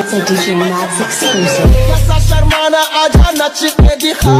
It's a DJ Max exclusive. शर्माना आजा नच के दिखा